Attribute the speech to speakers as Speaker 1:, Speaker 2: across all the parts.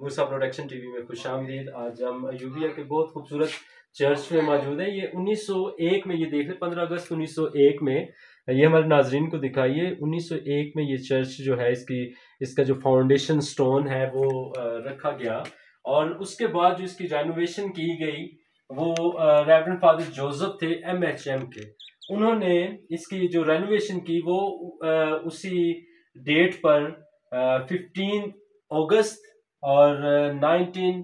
Speaker 1: मूसा production TV में खुश आमदीद। आज हम अयूबिया के बहुत खूबसूरत चर्च में मौजूद है। ये 1901 में ये देख लें 15 अगस्त 1901 में। ये हमारे नाजरीन को दिखाइए 1901 में ये चर्च जो है, इसकी, इसका जो फाउंडेशन स्टोन है, वो रखा गया। और उसके बाद जो इसकी रेनोवेशन की गई, वो रेवरेंड फादर जोसेफ थे एम एच एम के। उन्होंने इसकी जो रेनोवेशन की, वो उसी डेट पर फिफ्टीन अगस्त और नाइनटीन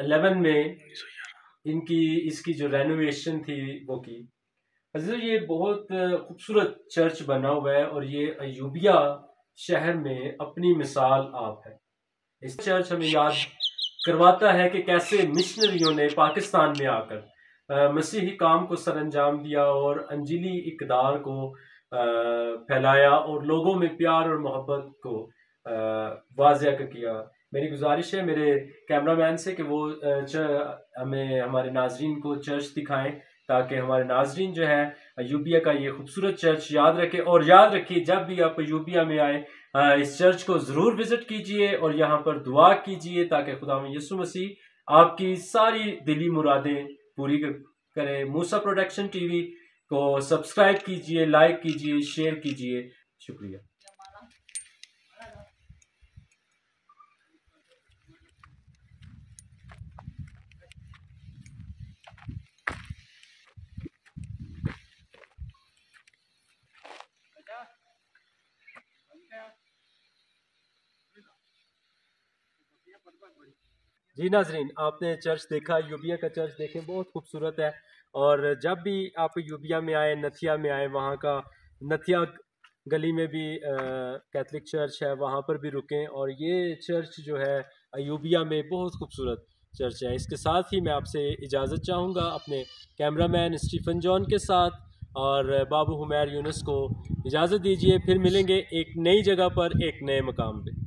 Speaker 1: एलेवन में इनकी, इसकी जो रेनोवेशन थी वो की। हजर ये बहुत खूबसूरत चर्च बना हुआ है और ये अयूबिया शहर में अपनी मिसाल आप है। इस चर्च हमें याद करवाता है कि कैसे मिशनरियों ने पाकिस्तान में आकर मसीही काम को सरंजाम दिया और अंजिली इकदार को फैलाया और लोगों में प्यार और मोहब्बत को वाजिया किया। मेरी गुजारिश है मेरे कैमरामैन से कि वो हमें, हमारे नाजरीन को चर्च दिखाएँ, ताकि हमारे नाजरीन जो है, यूबिया का ये खूबसूरत चर्च याद रखें और याद रखिए जब भी आप यूबिया में आए इस चर्च को ज़रूर विज़िट कीजिए और यहाँ पर दुआ कीजिए ताकि खुदा में यसु मसीह आपकी सारी दिली मुरादें पूरी करें। मूसा प्रोडक्शन टीवी को सब्सक्राइब कीजिए, लाइक कीजिए, शेयर कीजिए। शुक्रिया। जी नाजरीन, आपने चर्च देखा, यूबिया का चर्च देखें, बहुत खूबसूरत है। और जब भी आप यूबिया में आए, नथिया में आए, वहाँ का नथिया गली में भी कैथलिक चर्च है, वहाँ पर भी रुकें और ये चर्च जो है अयूबिया में बहुत खूबसूरत चर्च है। इसके साथ ही मैं आपसे इजाज़त चाहूँगा अपने कैमरामैन स्टीफन जॉन के साथ और बाबू हुमैर यूनस को इजाज़त दीजिए, फिर मिलेंगे एक नई जगह पर, एक नए मकाम पे।